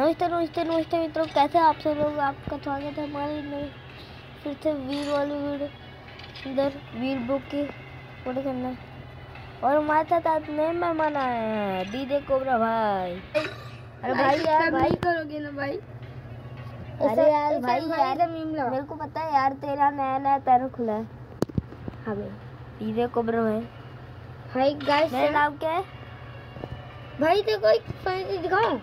नमस्ते नमस्ते नमस्ते मित्रों कैसे आप सब लोग? आपका स्वागत है हमारे नए फिर से वीर वाली वीडियो इधर वीर बुक की फ़ोटो के अंदर और हमारे साथ आज नए मेहमान आए हैं दीदे कोबरा भाई। अरे भाई यार भाई। करोगे ना भाई? अरे यार भाई यार। मेरे को पता है यार तेरा नया नया चैनल खुला है। हाँ भाई दीदे कोबरा भाई। भाई गाइस मेरा नाम क्या है? भाई देखो एक फनी चीज़ दिखाऊँ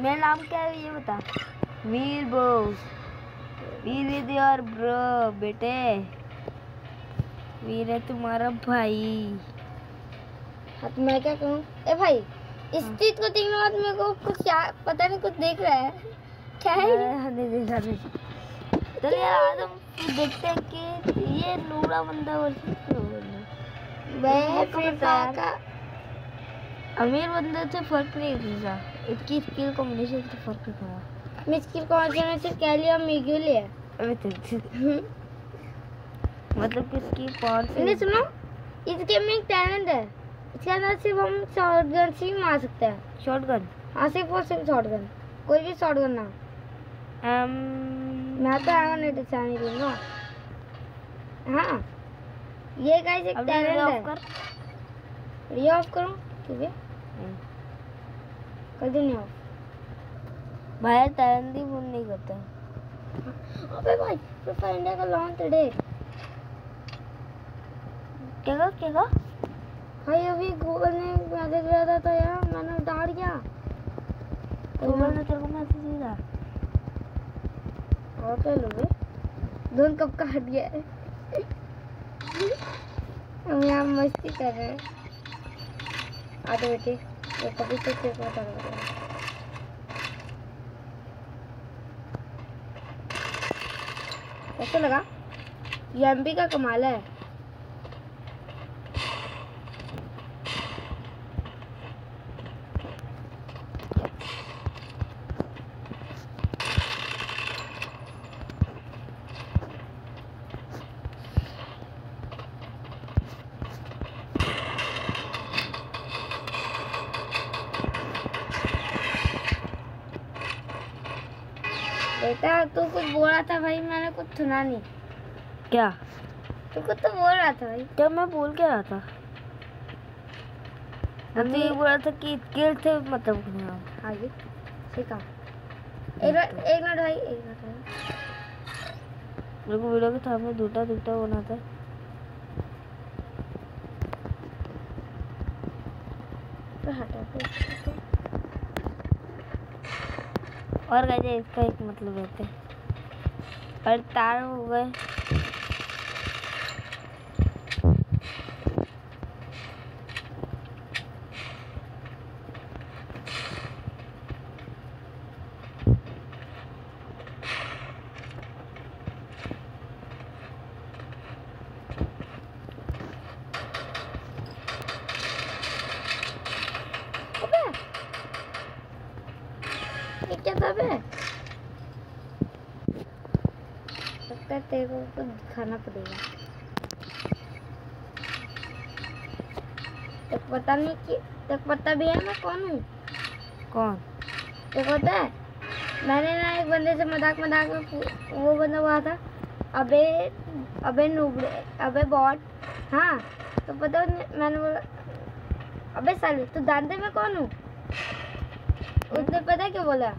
मेरा नाम क्या है? ये बता। Veer boss. Veer is your bro बेटे। वीर है तुम्हारा भाई। हाँ तो मैं क्या कहूँ? ए भाई इस हाँ। चीज़ को देखने बाद मेरे को कुछ क्या पता नहीं कुछ देख रहा है। क्या है? हाँ, दे। यार आज हम देखते हैं कि ये नूरा बंदा मैं मेरे को अमीर बंदे से फ़र्क नहीं पड़ता इसकी स्किल कॉम्बिनेशन से फ़र्क नहीं पड़ा? से में से कैली और मिग्यूल है अबे तेरे हम्म। मतलब किसकी पावर इन्हें से सुनो। इस गेम में एक टैलेंट है। इसके अंदर सिर्फ़ हम शॉटगन से ही मार सकते हैं। शॉटगन हाँ सिर्फ़ और सिर्फ़ शॉटगन कोई भी शॉटगन ना। Um, मैं तो आगा नहीं दिखाने दूँगा। हाँ। ये गाइस एक टैलेंट है। ये ऑफ़ करूँ ठीक है? हम्म। कर दूँ नहीं ऑफ़ भाई ही फ़ोन नहीं करता। अबे भाई फायर इंडिया का लॉन्च टुडे क्या कहा क्या कहा? भाई अभी गूगल ने मैसेज भेजा था तो यार मैंने डाल दिया। गूगल ने तेरे को मैसेज भेजा? और क्या लो बे धुन कब का हट गया है। हम यहाँ मस्ती कर रहे हैं। आते बेटे कैसे लगा ये एमपी का कमाल है। बेटा तू कुछ बोल रहा था भाई मैंने कुछ सुना नहीं। क्या? तू कुछ तो बोल रहा था भाई। क्या मैं बोल क्या रहा था? तो ये बोल रहा था कि स्किल से मतलब। आगे ठीक है एक एक मिनट भाई एक मिनट भाई। मेरे को वीडियो के सामने दूटा दूटा होना था। तो हटा दो। और गए इसका एक मतलब रहते और तार हो गए अबे ये क्या था बे लगता है तेरे को कुछ दिखाना पड़ेगा। तक पता नहीं कि तक पता भी है मैं कौन हूँ? कौन? को पता है? मैंने ना एक बंदे से मज़ाक मज़ाक में वो बंदा हुआ था अबे अबे नूबड़े अबे बॉट। हाँ तो पता मैंने बोला अबे साले तू जानते मैं कौन हूँ? उसने पता क्या बोला?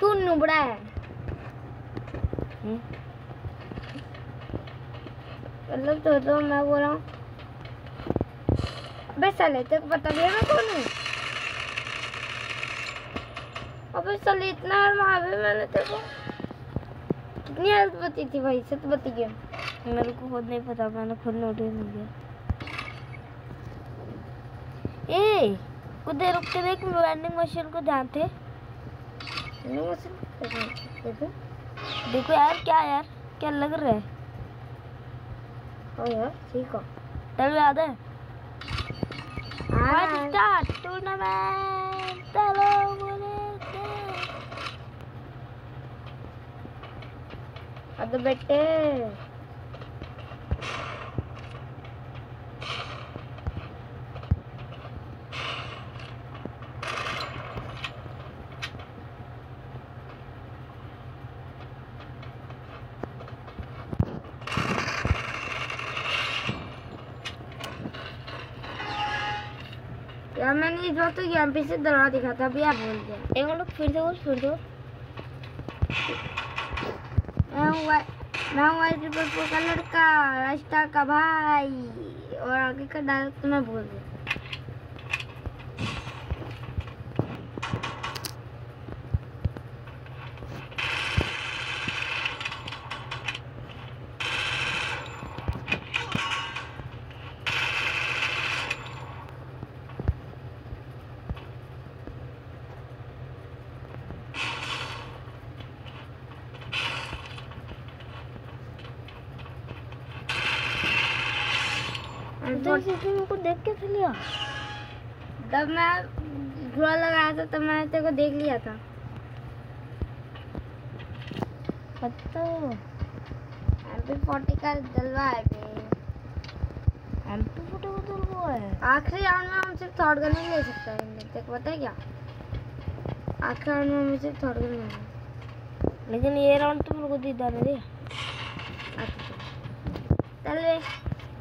तू नुबड़ा है। हम्म? मतलब तो, तो मैं बोल रहा हूँ। अबे साले तेरे को पता भी है मैं कौन हूँ? अबे साले इतना मारे मैंने तेरे को। कितनी हेल्प बती थी भाई सच बती गया मेरे को खुद नहीं पता मैंने खुद नोटिस नहीं किया। ए! कुछ देर रुक के देख वेंडिंग मशीन को ध्यान थे देखो देखो? यार क्या यार क्या लग रहा है? ओ यार ठीक हो। चलो याद है? हाँ। स्टार्ट टूर्नामेंट चलो बोले अब बेटे मैंने इस तो यहाँ से दरवाज़ा दिखा था अभी आप बोल दिया एक लोग फिर से बोल फिर दो। मैं हूँ मैं हूँ वाइट ट्रिपल फोर का लड़का रास्ता का भाई। और आगे का डायलॉग तो मैं बोल दिया को देख के लिया। तब मैं झूला लगाया था तब मैंने तेरे को देख लिया था। फोर्टी का जलवा है है। आखिरी राउंड में हम सिर्फ़ थर्ड गन ही ले सकते हैं। तेरे को पता है क्या? आखिरी राउंड में हमें सिर्फ़ थर्ड गन लेकिन ये राउंड तो मेरे को दीदा नहीं दिया चल बे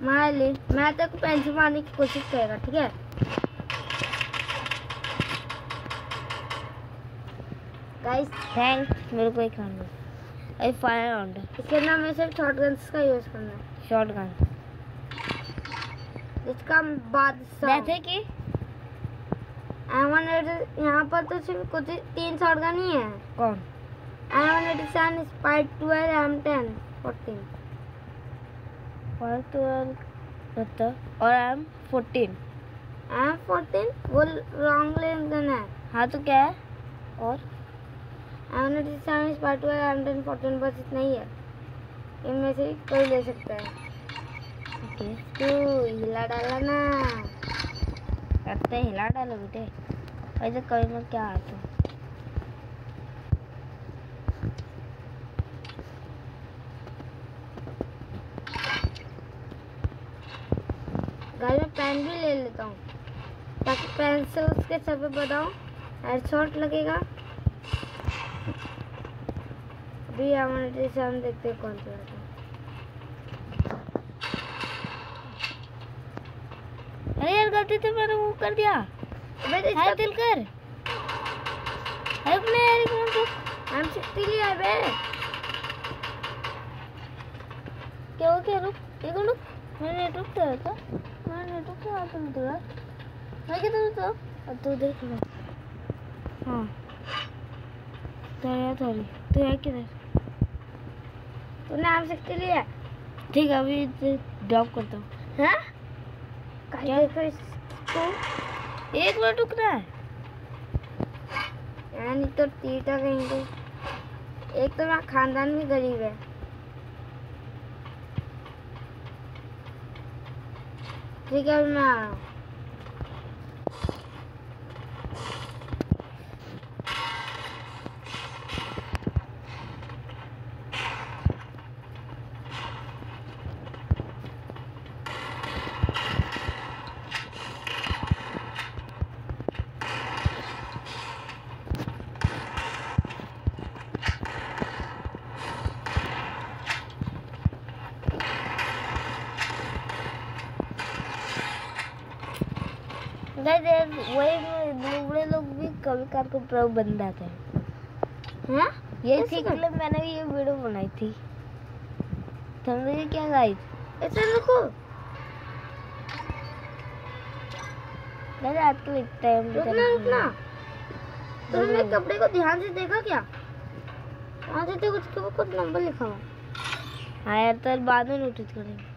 ले मैं तेरे को पेंसिल मारने की कोशिश करेगा ठीक है? गाइस थैंक्स मेरे को एक राउंड अरे फायर राउंड इसके अंदर हमें सिर्फ़ शॉर्ट गन्स का यूज़ करना है। शॉर्ट गन जिसका बादशाह जैसे कि? एवन यहाँ पर तो सिर्फ़ कुछ तीन शॉर्ट गन ही है। कौन? M one eighty seven spas twelve M ten fourteen fire twelve बता और I M fourteen M fourteen वो रेंज गन है। हाँ तो क्या है? और? M one eighty seven spas twelve M ten fourteen बस इतना ही है। इनमें से कोई ले सकता है। ओके तू हिला डाला ना। है हिला डालो बेटे। ऐसे कभी में क्या आता गाइस मैं पेन भी ले लेता हूँ। ताकि पेन से उसके सर पे बताऊँ हेडशॉट लगेगा। अभी एटी सेवन देखते हैं कौन सा है। अरे यार गलती से मैंने वो कर दिया। अबे तो हाय दिल कर अरे अपने यार एक मिनट रुक एम सिक्सटी लिया है बे क्या हो गया? रुक एक रुक। मैं नेटवर्क पे आया था। हूँ तो तो हाँ तो तो है तूने सिक्सटी लिया ठीक है अभी ड्रॉप करता हूँ हाँ एक मिनट रुकना है यानी तो तीटा कहीं को एक तो मेरा खानदान भी गरीब है ठीक है अभी वही बूढ़े लोग भी कभी कार को प्रो बन जाते हैं? हाँ ये कैसे सीख कर- मैंने भी ये वीडियो बनाई थी। क्या गाइस ऐसे रुको आपको टाइम रुकना रुकना। तुमने कपड़े को ध्यान से देखा क्या? वहाँ से देखो उसके ऊपर कुछ नंबर लिखा हुआ। हाँ यार तो बाद में नोटिस करेंगे।